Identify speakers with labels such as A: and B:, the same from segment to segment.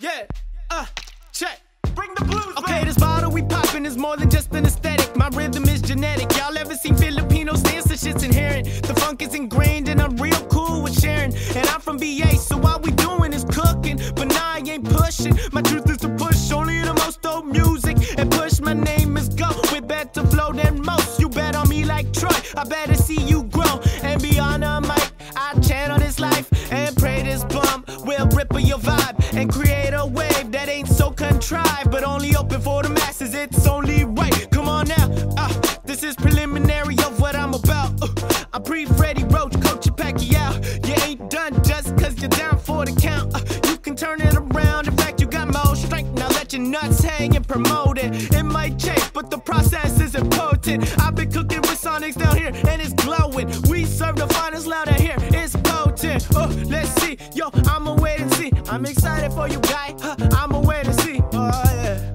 A: Yeah, uh, check. Bring the blues Okay, this bottle we poppin' is more than just an aesthetic. My rhythm is genetic. Y'all ever seen Filipinos dance? The shit's inherent. The funk is ingrained, and I'm real cool with sharing. And I'm from VA, so all we doing is cooking. But nah, I ain't pushing. My truth is to push only the most dope music. And push, my name is Go. With better flow than most. You bet on me like Troy. I better see you grow. And be on the mic, I channel this life. And create a wave that ain't so contrived. But only open for the masses. It's only right. Come on now. Uh, this is preliminary of what I'm about. Uh, I'm pre Freddie Roach, Coach Pacquiao. You out. You ain't done just cause you're down for the count. Uh, you can turn it around. In fact, you got more strength. Now let your nuts hang and promote it. It might change, but the process is important. I've been cooking with Sonics down here and it's glowing. We serve the finest louder here. It's potent. Uh, let's see. Yo, and see. I'm excited for you, guy. Huh, I'ma see. Oh, yeah.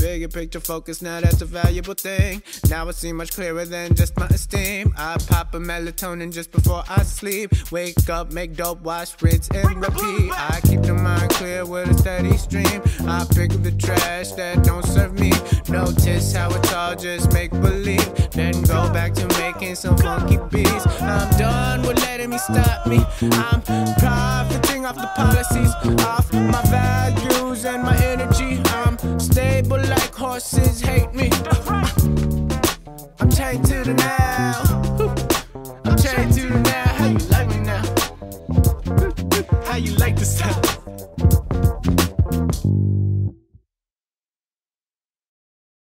A: Bigger picture focus, now that's a valuable thing. Now I see much clearer than just my esteem. I pop a melatonin just before I sleep. Wake up, make dope, wash, rinse, and repeat. I keep the mind clear with a steady stream. I pick up the trash that don't serve me. Notice how it's all just make believe. Then go back to some funky beats. I'm done with letting me stop me. I'm profiting off the policies, off my values and my energy. I'm stable like horses hate me. I'm chained to the now. I'm chained to the now. How you like me now? How you like this sound?